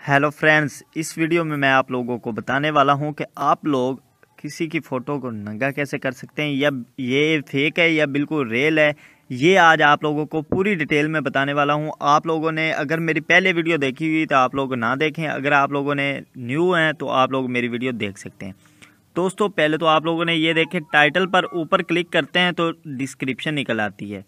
Hello friends इस video में मैं आप लोगों को बताने वाला हूँ कि आप लोग किसी की फ़ोटो को नंगा कैसे कर सकते हैं? या ये फेक है या बिल्कुल रियल है? ये आज आप लोगों को पूरी डिटेल में बताने वाला हूँ। आप लोगों ने अगर मेरी पहले वीडियो देखी हुई तो आप लोग ना देखें। अगर आप लोगों ने न्यू हैं तो आप लोग मेरी वीडियो देख सकते हैं। दोस्तों, पहले तो आप लोगों ने ये देखे टाइटल पर ऊपर क्लिक करते हैं तो डिस्क्रिप्शन निकल आती है।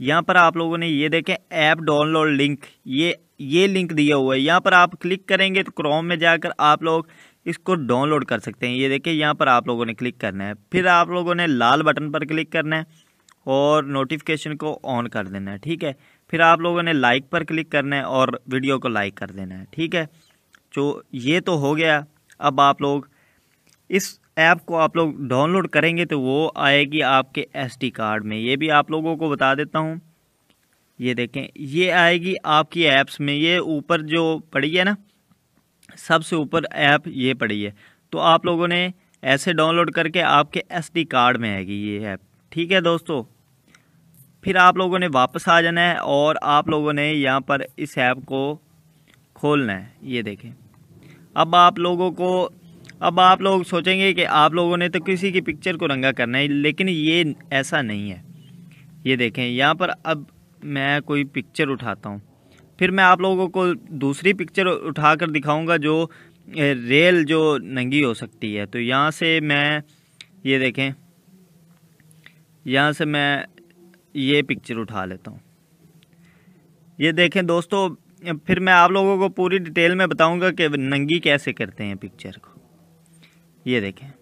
यहाँ पर आप लोगों ने ये देखें, ऐप डाउनलोड लिंक, ये ये लिंक दिया हुआ है। यहाँ पर आप क्लिक करेंगे तो क्रोम में जाकर आप लोग इसको डाउनलोड कर सकते हैं। ये देखिए यहाँ पर आप लोगों ने क्लिक करना है। फिर आप लोगों ने लाल बटन पर क्लिक करना है और नोटिफिकेशन को ऑन कर देना है, ठीक है? फिर आप लोगों ने लाइक पर क्लिक करना है और वीडियो को लाइक कर देना है, ठीक है? तो ये तो हो गया। अब आप लोग इस ऐप को आप लोग डाउनलोड करेंगे तो वो आएगी आपके एस कार्ड में। ये भी आप लोगों को बता देता हूँ। ये देखें, ये आएगी आपकी ऐप्स में। ये ऊपर जो पड़ी है ना, सबसे ऊपर ऐप ये पड़ी है। तो आप लोगों ने ऐसे डाउनलोड करके आपके एस कार्ड में आएगी ये ऐप। ठीक है दोस्तों? फिर आप लोगों ने वापस आ जाना है और आप लोगों ने यहाँ पर इस ऐप को खोलना है। ये देखें। अब आप लोगों को अब आप लोग सोचेंगे कि आप लोगों ने तो किसी की पिक्चर को रंगा करना है, लेकिन ये ऐसा नहीं है। ये देखें, यहाँ पर अब मैं कोई पिक्चर उठाता हूँ। फिर मैं आप लोगों को दूसरी पिक्चर उठा कर दिखाऊँगा जो रेल जो नंगी हो सकती है। तो यहाँ से मैं, ये देखें, यहाँ से मैं ये पिक्चर उठा लेता हूँ। ये देखें दोस्तों, फिर मैं आप लोगों को पूरी डिटेल में बताऊँगा कि नंगी कैसे करते हैं पिक्चर को। ये देखें।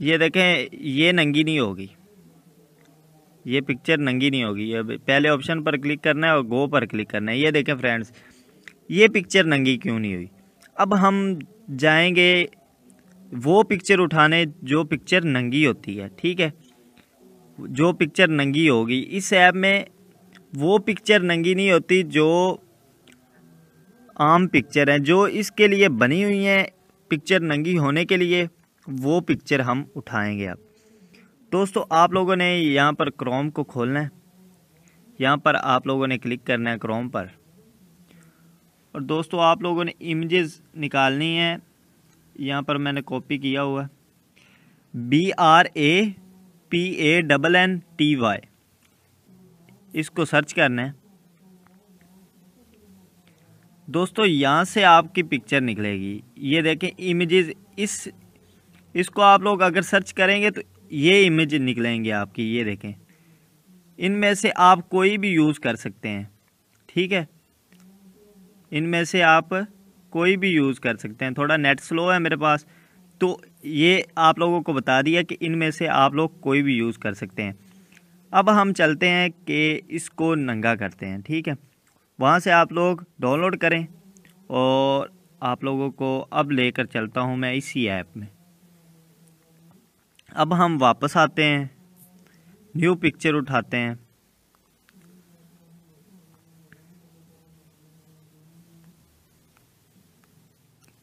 ये देखें, ये नंगी नहीं होगी। ये पिक्चर नंगी नहीं होगी। अब पहले ऑप्शन पर क्लिक करना है और गो पर क्लिक करना है। ये देखें फ्रेंड्स ये पिक्चर नंगी क्यों नहीं हुई? अब हम जाएँगे वो पिक्चर उठाने जो पिक्चर नंगी होती है, ठीक है? जो पिक्चर नंगी होगी। इस ऐप में वो पिक्चर नंगी नहीं होती जो आम पिक्चर हैं, जो इसके लिए बनी हुई है। पिक्चर नंगी होने के लिए वो पिक्चर हम उठाएँगे अब। दोस्तों, आप लोगों ने यहाँ पर क्रोम को खोलना है। यहाँ पर आप लोगों ने क्लिक करना है क्रोम पर। और दोस्तों, आप लोगों ने इमेजेस निकालनी है। यहाँ पर मैंने कॉपी किया हुआ है। B R A P A double N T Y इसको सर्च करना है। दोस्तों, यहाँ से आपकी पिक्चर निकलेगी। ये देखें इमेजेस इस, इसको आप लोग अगर सर्च करेंगे तो ये इमेज निकलेंगे आपकी, ये देखें। इनमें से आप कोई भी यूज़ कर सकते हैं, ठीक है? इनमें से आप कोई भी यूज़ कर सकते हैं। थोड़ा नेट स्लो है मेरे पास तो ये आप लोगों को बता दिया कि इनमें से आप लोग कोई भी यूज़ कर सकते हैं। अब हम चलते हैं कि इसको नंगा करते हैं, ठीक है? वहाँ से आप लोग डाउनलोड करें और आप लोगों को अब लेकर चलता हूँ मैं इसी ऐप में। अब हम वापस आते हैं न्यू पिक्चर उठाते हैं।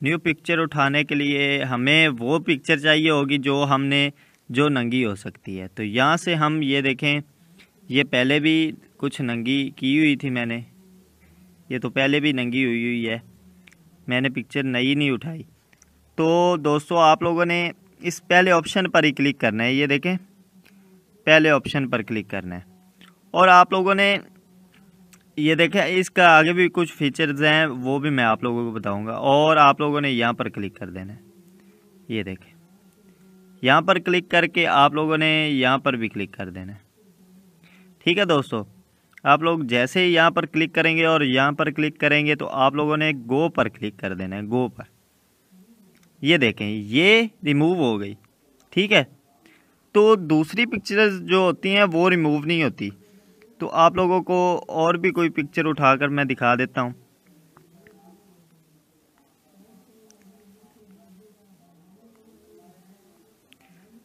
न्यू पिक्चर उठाने के लिए हमें वो पिक्चर चाहिए होगी जो हमने, जो नंगी हो सकती है। तो यहाँ से हम ये देखें, ये पहले भी कुछ नंगी की हुई थी मैंने। ये तो पहले भी नंगी हुई हुई है। मैंने पिक्चर नई नहीं उठाई। तो दोस्तों, आप लोगों ने इस पहले ऑप्शन पर ही क्लिक करना है। ये देखें, पहले ऑप्शन पर क्लिक करना है। और आप लोगों ने ये देखें, इसका आगे भी कुछ फीचर्स हैं, वो भी मैं आप लोगों को बताऊँगा। और आप लोगों ने यहाँ पर क्लिक कर देना है। ये देखें, यहाँ पर क्लिक करके आप लोगों ने यहाँ पर भी क्लिक कर देना है। ठीक है दोस्तों आप लोग जैसे ही यहाँ पर क्लिक करेंगे और यहाँ पर क्लिक करेंगे तो आप लोगों ने गो पर क्लिक कर देना है गो पर। ये देखें, ये रिमूव हो गई, ठीक है? तो दूसरी पिक्चर्स जो होती हैं, वो रिमूव नहीं होती। तो आप लोगों को और भी कोई पिक्चर उठाकर मैं दिखा देता हूँ।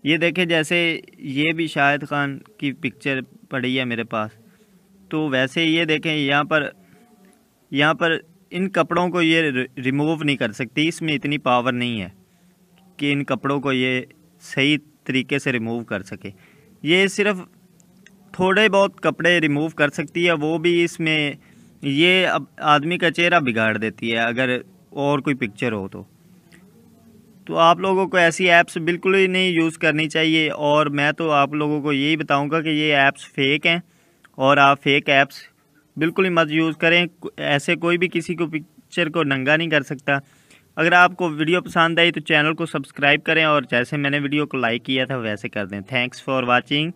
ये देखें, जैसे ये भी शाहिद खान की पिक्चर पड़ी है मेरे पास। तो वैसे ये देखें, यहाँ पर यहाँ पर इन कपड़ों को ये रिमूव नहीं कर सकती, इसमें इतनी पावर नहीं है कि इन कपड़ों को ये सही तरीके से रिमूव कर सके। ये सिर्फ़ थोड़े बहुत कपड़े रिमूव कर सकती है, वो भी इसमें, ये अब आदमी का चेहरा बिगाड़ देती है, अगर और कोई पिक्चर हो तो। तो आप लोगों को ऐसी ऐप्स बिल्कुल ही नहीं यूज़ करनी चाहिए, और मैं तो आप लोगों को यही बताऊँगा कि ये ऐप्स फेक हैं। और आप फेक ऐप्स बिल्कुल ही मत यूज़ करें। ऐसे कोई भी किसी को पिक्चर को नंगा नहीं कर सकता। अगर आपको वीडियो पसंद आई तो चैनल को सब्सक्राइब करें और जैसे मैंने वीडियो को लाइक किया था वैसे कर दें। Thanks for watching